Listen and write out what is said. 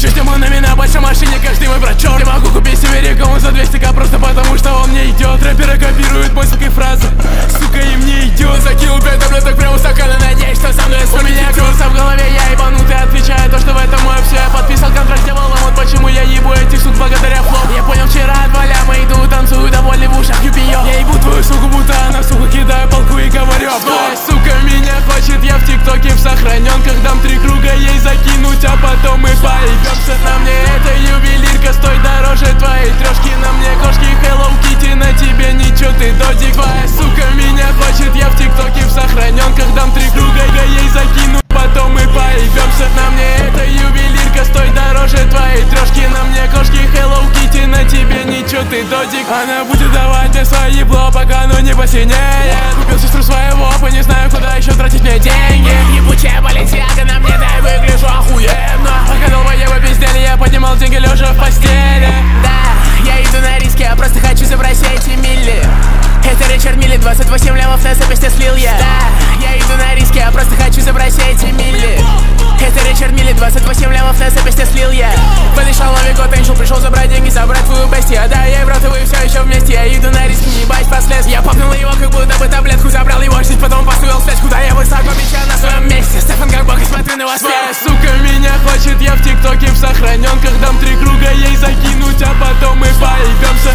Еще с на большой машине каждый мой брат черт Я могу купить себе рекому за 200к просто потому что он мне идет Рэперы копируют мой сука фразы. Сука им не идет Закинул пять таблеток прямо в стакан и надеюсь, что со мной У меня крутится в голове, я ебанутый Отвечаю то, что в этом мой все Я подписал контракт, делал вот почему я ебу этих сук благодаря флоу Я понял вчера от валя, мы иду, танцую довольный в ушах юпиё Я ебу твою суку, будто она сука кидаю полку и говорю Твоя сука меня хочет, я в тиктоке в сохраненках поебемся На мне это ювелирка, стой дороже твоей трешки. На мне кошки Hello Kitty, на тебе ничего ты додик Твоя сука меня хочет, я в тиктоке в сохраненках Дам три круга ей закину, потом мы поебемся На мне это ювелирка, стой дороже твоей трешки. На мне кошки Hello Kitty, на тебе ничего ты додик Она будет давать мне свои ебло, пока оно не посинеет. Купил сестру своего, по не знаю куда еще тратить мне деньги Милли, 28 лямов на запястье слил я. Да, я иду на риски, я просто хочу забрать все эти мили. Это Ричард Милли, 28 лямов на запястье слил я. Подышал Новый год, Эншел пришел забрать деньги, забрать твою бестию Да, я и брат, и вы все еще вместе, я иду на риски, не бать последствия Я попнул его, как будто бы таблетку, забрал его жизнь, потом построил связь, куда я высоко меча на своем месте. Стефан как бог, и смотрю на вас. Твоя сука меня хочет, я в тиктоке в сохраненках Дам три круга ей закинуть, а потом мы поебемся